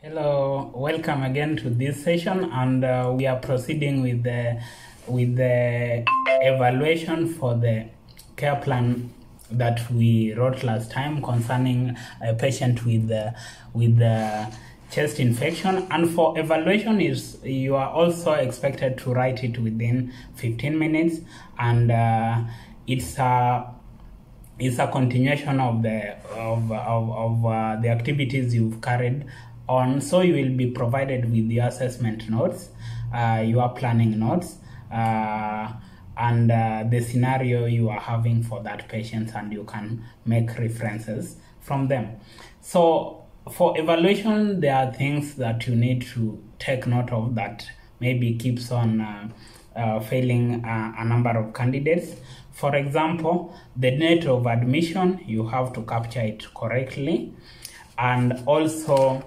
Hello, welcome again to this session, and uh, we are proceeding with the with the evaluation for the care plan that we wrote last time concerning a patient with with the chest infection. And for evaluation, is you are also expected to write it within 15 minutes, and uh, it's a it's a continuation of the of of, of uh, the activities you've carried on so you will be provided with your assessment notes uh, your planning notes uh, and uh, the scenario you are having for that patient and you can make references from them. So for evaluation there are things that you need to take note of that maybe keeps on uh, uh, failing uh, a number of candidates. For example the date of admission you have to capture it correctly. And also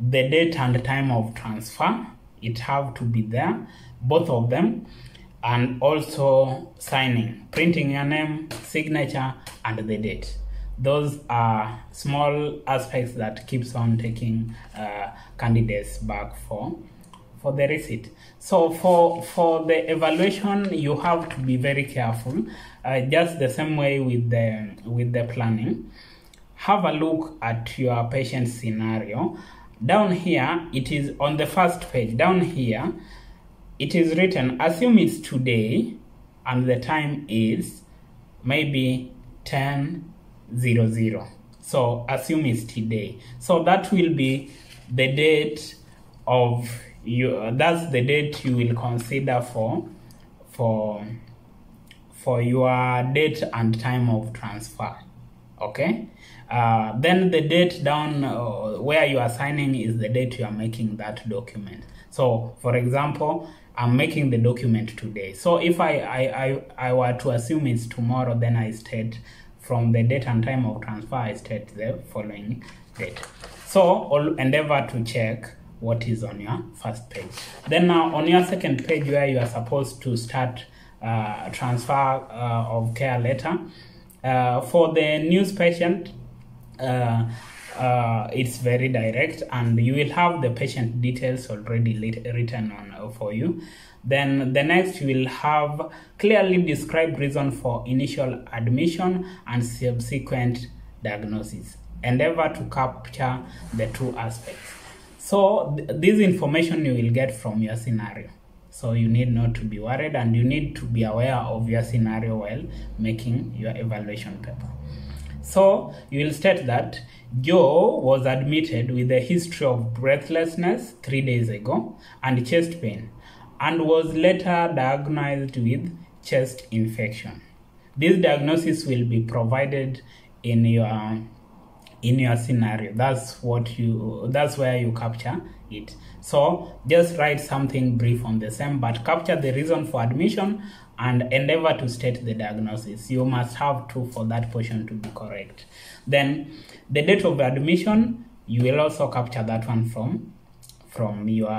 the date and time of transfer it have to be there both of them and also signing printing your name signature and the date. Those are small aspects that keeps on taking uh, candidates back for for the receipt. So for for the evaluation you have to be very careful. Uh, just the same way with the with the planning. Have a look at your patient scenario down here it is on the first page. Down here it is written assume it's today and the time is maybe 10 00 so assume it's today. So that will be the date of you that's the date you will consider for for for your date and time of transfer. Okay uh, then the date down uh, where you are signing is the date you are making that document. So for example i'm making the document today. So if i i i, I were to assume it's tomorrow then i state from the date and time of transfer i state the following date. So all endeavor to check what is on your first page. Then now on your second page where you are supposed to start uh, transfer uh, of care letter uh, for the NEWS patient uh, uh, it's very direct and you will have the patient details already lit- written on uh, for you. Then the next you will have clearly described reason for initial admission and subsequent diagnosis endeavor to capture the two aspects. So th- this information you will get from your scenario. So you need not to be worried and you need to be aware of your scenario while making your evaluation paper so you will state that Joe was admitted with a history of breathlessness three days ago and chest pain and was later diagnosed with chest infection. This diagnosis will be provided in your in your scenario. That's what you that's where you capture it. So just write something brief on the same, but capture the reason for admission and endeavor to state the diagnosis. You must have two for that portion to be correct. Then the date of admission, you will also capture that one from from your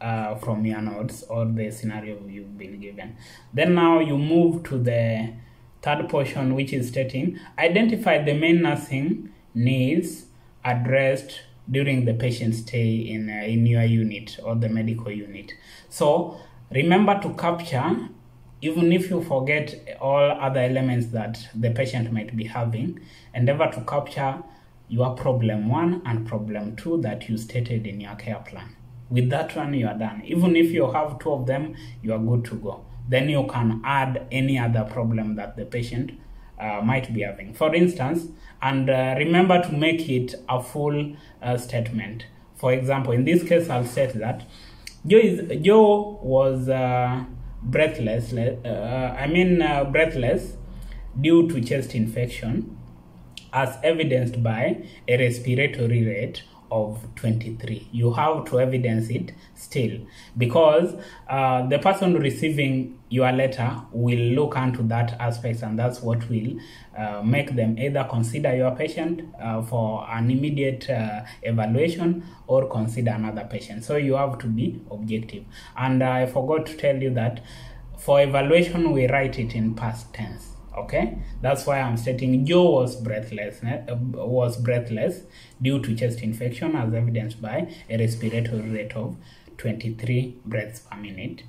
uh, from your notes or the scenario you've been given. Then now you move to the third portion, which is stating identify the main nursing needs addressed during the patient stay in uh, in your unit or the medical unit. So remember to capture even if you forget all other elements that the patient might be having, endeavor to capture your problem one and problem two that you stated in your care plan. With that one, you are done. Even if you have two of them, you are good to go. Then you can add any other problem that the patient uh, might be having. For instance, and uh, remember to make it a full uh, statement. For example, in this case, I'll state that Joe, is, Joe was uh, breathless, uh, I mean uh, breathless due to chest infection as evidenced by a respiratory rate of 23 you have to evidence it still because uh, the person receiving your letter will look into that aspect and that's what will uh, make them either consider your patient uh, for an immediate uh, evaluation or consider another patient. So you have to be objective. And i forgot to tell you that for evaluation we write it in past tense Okay, that's why I'm stating Joe was breathless, uh, was breathless due to chest infection, as evidenced by a respiratory rate of 23 breaths per minute.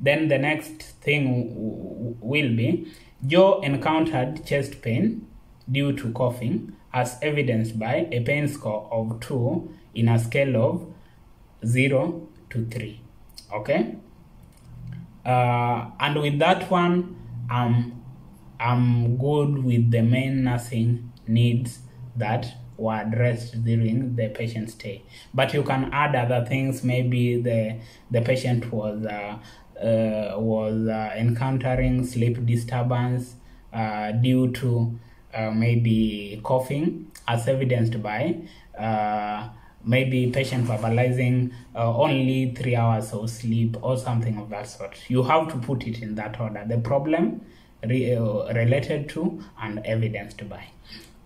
Then the next thing will be Joe encountered chest pain due to coughing, as evidenced by a pain score of 2 in a scale of 0 to 3. Okay, uh, and with that one, um, I'm good with the main nursing needs that were addressed during the patient stay. But you can add other things. Maybe the the patient was uh, uh, was uh, encountering sleep disturbance uh, due to uh, maybe coughing, as evidenced by uh, maybe patient verbalizing only three hours of sleep or something of that sort. You have to put it in that order. The problem re uh, related to and evidenced by.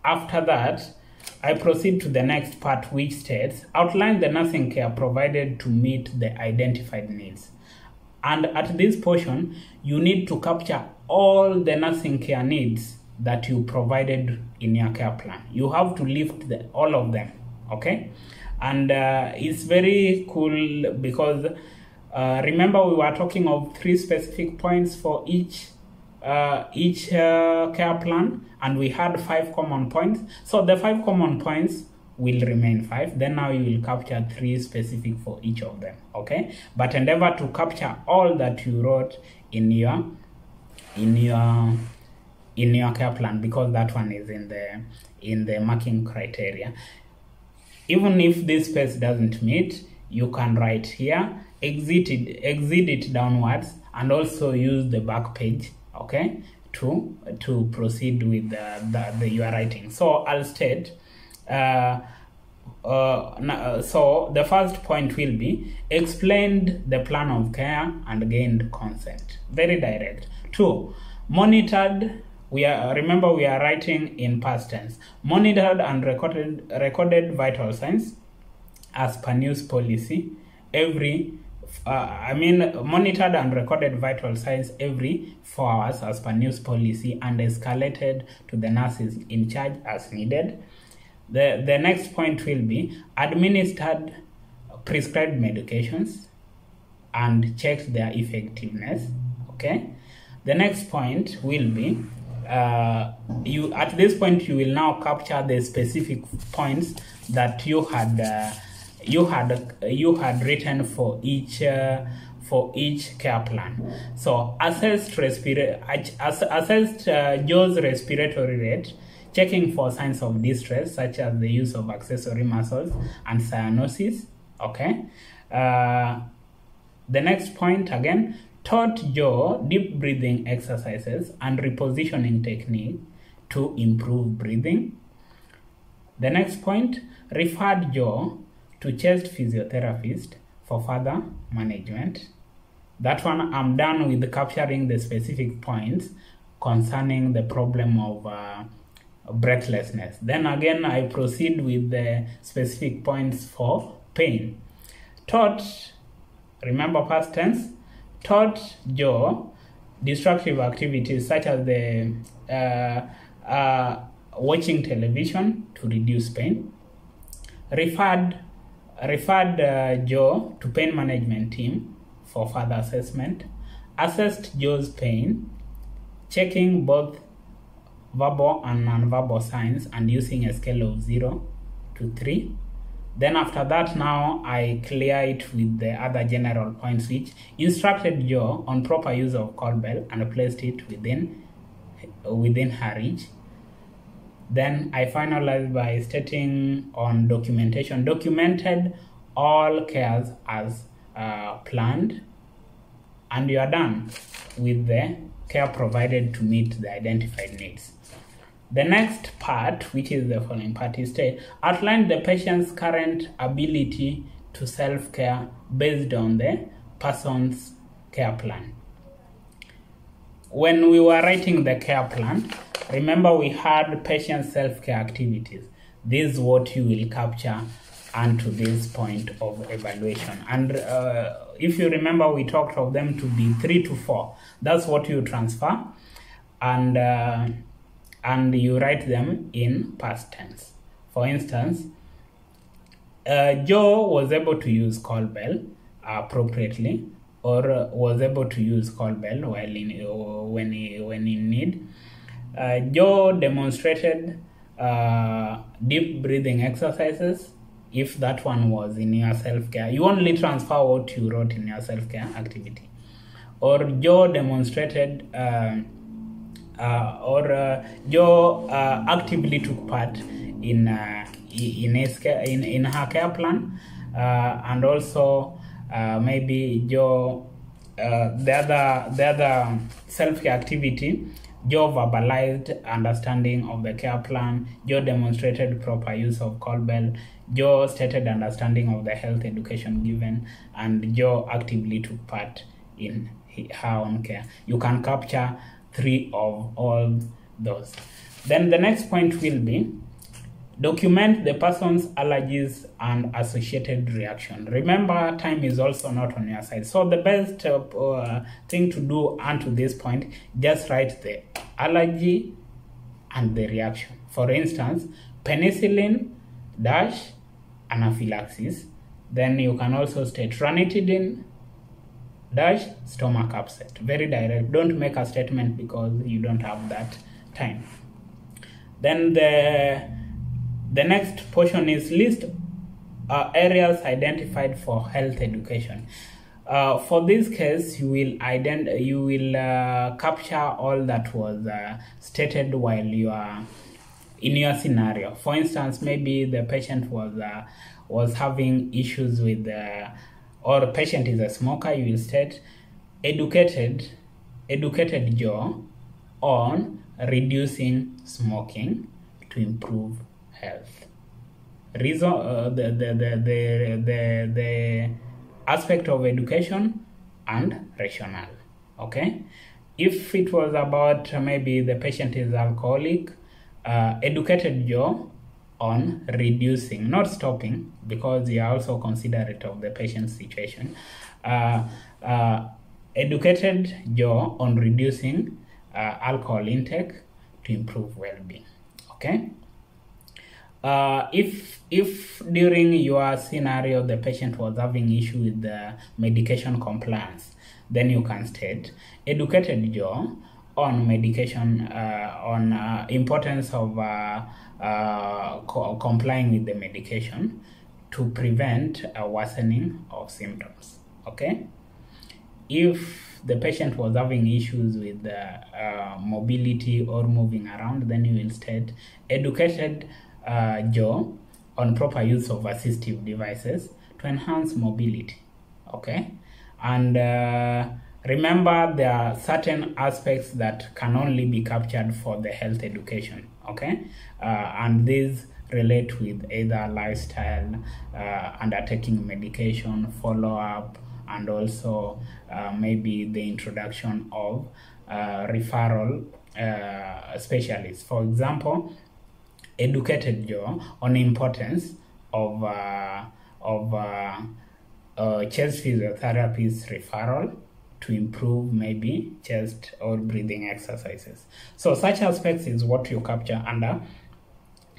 After that, I proceed to the next part which states outline the nursing care provided to meet the identified needs. And at this portion, you need to capture all the nursing care needs that you provided in your care plan. You have to lift the, all of them, okay? And uh, it's very cool because uh, remember we were talking of three specific points for each uh, each uh, care plan and we had five common points. So the five common points will remain five. Then now you will capture three specific for each of them. Okay, but endeavor to capture all that you wrote in your in your in your care plan because that one is in the in the marking criteria. Even if this space doesn't meet, you can write here, exit it, exit it downwards, and also use the back page okay to to proceed with the, the, the you are writing. So i'll state uh, uh, so the first point will be explained the plan of care and gained consent. Very direct. Two monitored we are remember we are writing in past tense. Monitored and recorded recorded vital signs as per NEWS policy every uh, I mean, monitored and recorded vital signs every four hours as per NEWS policy and escalated to the nurses in charge as needed. The, the next point will be administered prescribed medications and checked their effectiveness. Okay. The next point will be uh, you at this point you will now capture the specific points that you had uh, you had you had written for each uh, for each care plan. So assessed respira- ass- assessed uh, Joe's respiratory rate, checking for signs of distress such as the use of accessory muscles and cyanosis. Okay. Uh, the next point again taught Joe deep breathing exercises and repositioning technique to improve breathing. The next point referred Joe to chest physiotherapist for further management. That one, I'm done with capturing the specific points concerning the problem of uh, breathlessness. Then again, I proceed with the specific points for pain. Taught, remember past tense, taught Joe destructive activities such as the uh, uh, watching television to reduce pain. Referred referred uh, Joe to pain management team for further assessment, assessed Joe's pain, checking both verbal and non-verbal signs and using a scale of 0 to 3. Then after that now I clear it with the other general points which instructed Joe on proper use of call bell and placed it within within her reach then I finalized by stating on documentation, documented all cares as uh, planned, and you are done with the care provided to meet the identified needs. The next part, which is the following part, is to outline the patient's current ability to self-care based on the person's care plan. When we were writing the care plan, Remember, we had patient self-care activities. This is what you will capture unto this point of evaluation. And uh, if you remember, we talked of them to be three to four. That's what you transfer. and uh, and you write them in past tense. For instance, uh, Joe was able to use call bell appropriately or uh, was able to use call bell while in, uh, when he, when in need. Uh, Joe demonstrated uh, deep breathing exercises if that one was in your self-care. You only transfer what you wrote in your self-care activity. Or Joe demonstrated uh, uh, or uh, Joe uh, actively took part in uh, in, his care, in in her care plan, and also maybe Joe the other the other self care activity. Joe verbalized understanding of the care plan. Joe demonstrated proper use of call bell. Joe stated understanding of the health education given, and Joe actively took part in her own care. You can capture three of all those. Then the next point will be document the person's allergies and associated reaction. Remember, time is also not on your side. So the best uh, uh, thing to do unto this point, just write the allergy and the reaction. For instance, penicillin dash anaphylaxis. Then you can also state ranitidine dash stomach upset. Very direct. Don't make a statement because you don't have that time. Then the the next portion is list uh, areas identified for health education. Uh, for this case, you will ident- you will uh, capture all that was uh, stated while you are in your scenario. For instance, maybe the patient was uh, was having issues with the or patient is a smoker. You will state educated educated Joe on reducing smoking to improve health. Reason uh, the, the, the, the, the, aspect of education and rational. Okay, if it was about uh, maybe the patient is alcoholic, uh, educated Joe on reducing, not stopping, because you are also considerate of the patient's situation. Uh, uh, educated Joe on reducing uh, alcohol intake to improve well-being. Okay. Uh, if if during your scenario the patient was having issue with the medication compliance, then you can state educated Joe on medication uh, on uh, importance of uh, uh, co- complying with the medication to prevent a worsening of symptoms. Okay, if the patient was having issues with uh, uh, mobility or moving around, then you will state educated uh, Joe on proper use of assistive devices to enhance mobility. Okay, and uh, remember there are certain aspects that can only be captured for the health education. Okay, uh, and these relate with either lifestyle, uh, undertaking medication, follow up, and also uh, maybe the introduction of uh, referral uh, specialists. For example, educated Joe on the importance of uh, of uh, uh, chest physiotherapist referral to improve maybe chest or breathing exercises. So such aspects is what you capture under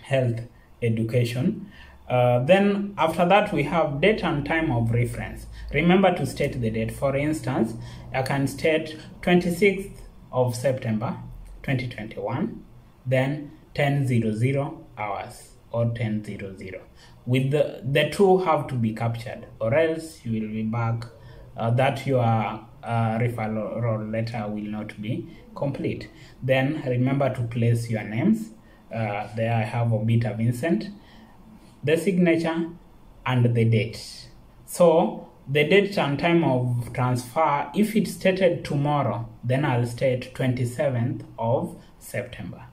health education. Uh, then after that we have date and time of reference. Remember to state the date. For instance, I can state 26th of September 2021, then 10:00 hours or 10:00. With the the two have to be captured, or else you will be back. Uh, that your uh, referral letter will not be complete. Then remember to place your names. Uh, there I have Obita Vincent, the signature, and the date. So the date and time of transfer, if it's stated tomorrow, then I'll state 27th of September.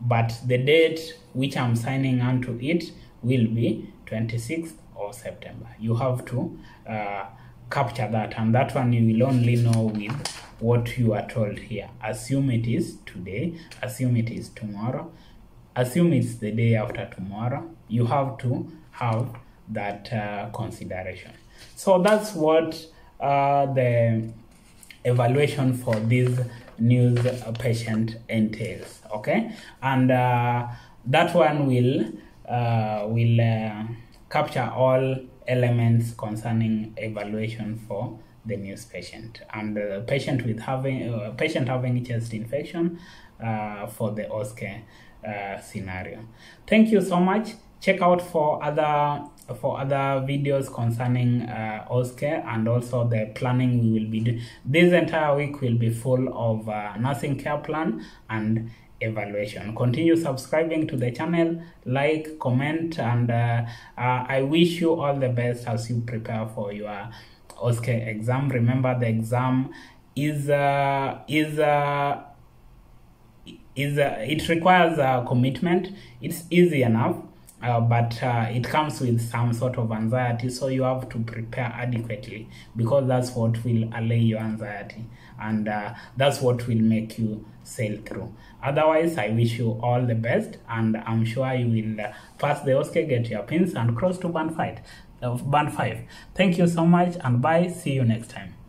But the date which I'm signing onto it will be 26th of September. You have to uh, capture that, and that one you will only know with what you are told here. Assume it is today, assume it is tomorrow, assume it's the day after tomorrow. You have to have that uh, consideration. So that's what uh, the evaluation for this NEWS patient entails. Okay, and uh, that one will uh, will uh, capture all elements concerning evaluation for the NEWS patient and the patient with having uh, patient having chest infection uh, for the OSCE uh, scenario. Thank you so much. Check out for other for other videos concerning uh, OSCE and also the planning we will be doing. This entire week will be full of uh, nursing care plan and evaluation. Continue subscribing to the channel, like, comment, and uh, uh, I wish you all the best as you prepare for your OSCE exam. Remember, the exam is uh, is uh, is uh, it requires a commitment. It's easy enough. Uh, but uh, it comes with some sort of anxiety so you have to prepare adequately because that's what will allay your anxiety and uh, that's what will make you sail through. Otherwise i wish you all the best and i'm sure you will uh, pass the OSCE, get your pins and cross to band five uh, band five. Thank you so much and bye. See you next time